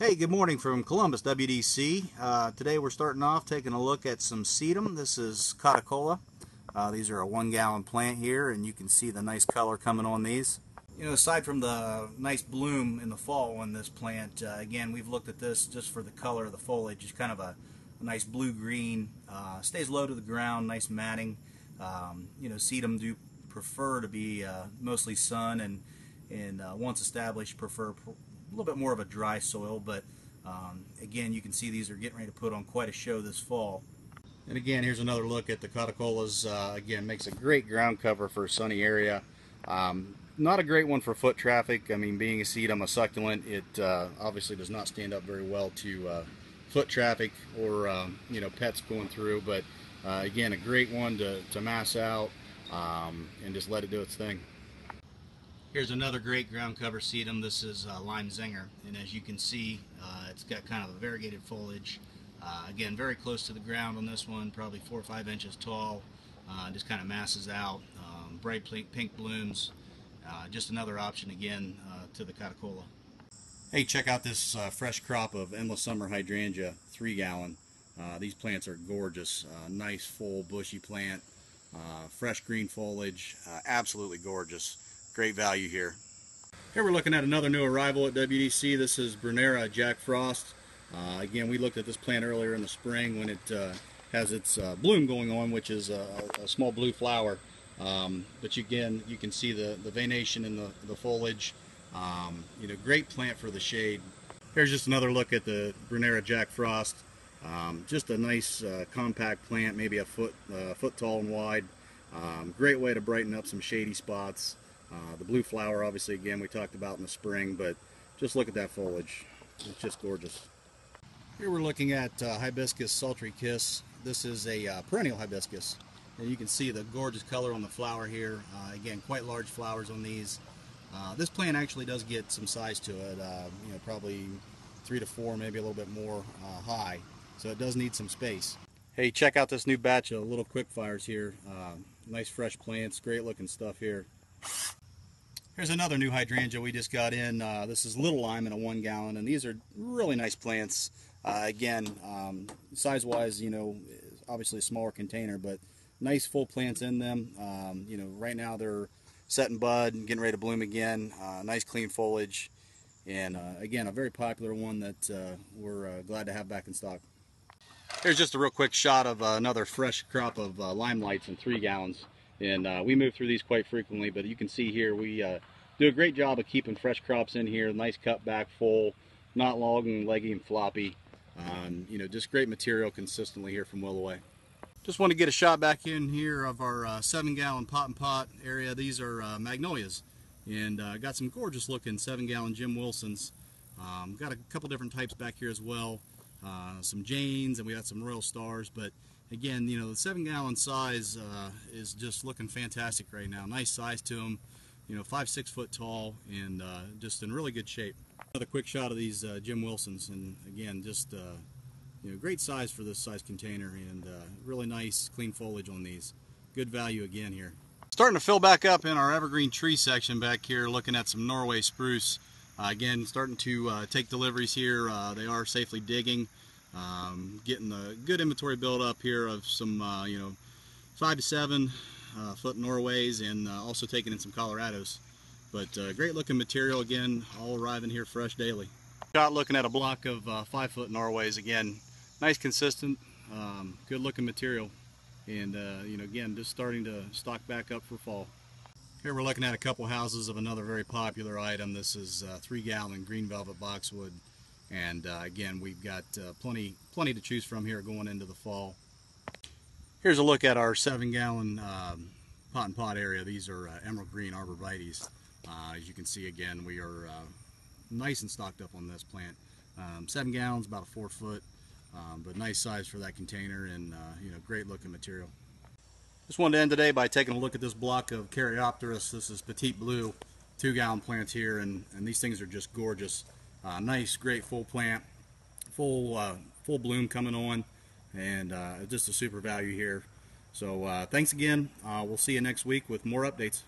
Hey, good morning from Columbus, WDC. Uh, today we're starting off taking a look at some sedum. This is Cauticola. Uh, these are a one gallon plant here and you can see the nice color coming on these. You know, aside from the nice bloom in the fall on this plant, uh, again, we've looked at this just for the color of the foliage. It's kind of a, a nice blue-green, uh, stays low to the ground, nice matting. Um, you know, sedum do prefer to be uh, mostly sun and, and uh, once established prefer little bit more of a dry soil, but um, again, you can see these are getting ready to put on quite a show this fall. And again, here's another look at the Cauticolas. Uh, again, makes a great ground cover for a sunny area. Um, not a great one for foot traffic. I mean, being a sedum, a succulent, it uh, obviously does not stand up very well to uh, foot traffic or um, you know pets going through. But uh, again, a great one to, to mass out um, and just let it do its thing. Here's another great ground cover sedum. This is uh, Lime Zinger, and as you can see, uh, it's got kind of a variegated foliage. Uh, again, very close to the ground on this one, probably four or five inches tall. Uh, just kind of masses out, um, bright pink blooms. Uh, just another option again uh, to the Cauticola. Hey, check out this fresh crop of Endless Summer Hydrangea, three gallon. these plants are gorgeous, nice full bushy plant, fresh green foliage, absolutely gorgeous great value here. Here we're looking at another new arrival at WDC. This is Brunnera Jack Frost. Uh, again, we looked at this plant earlier in the spring when it uh, has its uh, bloom going on, which is a, a small blue flower. Um, but you, again, you can see the, the veination in the, the foliage. Um, you know, great plant for the shade. Here's just another look at the Brunnera Jack Frost. Um, just a nice uh, compact plant, maybe a foot, uh, foot tall and wide. Um, great way to brighten up some shady spots. Uh, the blue flower, obviously, again, we talked about in the spring, but just look at that foliage. It's just gorgeous. Here we're looking at uh, Hibiscus Sultry Kiss. This is a uh, perennial hibiscus. And you can see the gorgeous color on the flower here. Uh, again, quite large flowers on these. Uh, this plant actually does get some size to it, uh, you know, probably three to four, maybe a little bit more high. So it does need some space. Hey, check out this new batch of little quick fires here. nice fresh plants, great looking stuff here. Here's another new hydrangea we just got in. Uh, this is Little Lime in a one gallon, and these are really nice plants. Uh, again, um, size-wise, you know, obviously a smaller container, but nice full plants in them. Um, you know, right now they're setting bud and getting ready to bloom again. Uh, nice clean foliage, and uh, again, a very popular one that uh, we're uh, glad to have back in stock. Here's just a real quick shot of another fresh crop of lime lights in three gallons. And uh, we move through these quite frequently, but you can see here we uh, do a great job of keeping fresh crops in here. Nice cut back, full, not long and leggy and floppy. Um, you know, just great material consistently here from Willoway. Just want to get a shot back in here of our uh, seven gallon pot and pot area. These are uh, magnolias and uh, got some gorgeous looking seven gallon Jim Wilsons. Um, got a couple different types back here as well. Uh, some Janes and we got some Royal Stars, but again, you know, the seven gallon size uh, is just looking fantastic right now. Nice size to them, you know, five, six foot tall and uh, just in really good shape. Another quick shot of these uh, Jim Wilsons and again, just, uh, you know, great size for this size container and uh, really nice clean foliage on these. Good value again here. Starting to fill back up in our evergreen tree section back here, looking at some Norway spruce. Uh, again, starting to take deliveries here. they are safely digging. Um, getting a good inventory build up here of some, uh, you know, five to seven uh, foot Norways and uh, also taking in some Colorados. But uh, great looking material again, all arriving here fresh daily. Got looking at a block of uh, five foot Norways again. Nice consistent, um, good looking material. And uh, you know, again, just starting to stock back up for fall. Here we're looking at a couple houses of another very popular item. This is three gallon green velvet boxwood and uh, again, we've got uh, plenty, plenty to choose from here going into the fall. Here's a look at our seven gallon um, pot and pot area. These are uh, emerald green arborvitaes. Uh, as you can see again, we are uh, nice and stocked up on this plant. Um, seven gallons, about a four foot, um, but nice size for that container and uh, you know great looking material. Just wanted to end today by taking a look at this block of Caryopteris. This is Petite Blue, two gallon plants here, and, and these things are just gorgeous. Uh, nice, great full plant, full uh, full bloom coming on, and uh, just a super value here. So uh, thanks again. Uh, we'll see you next week with more updates.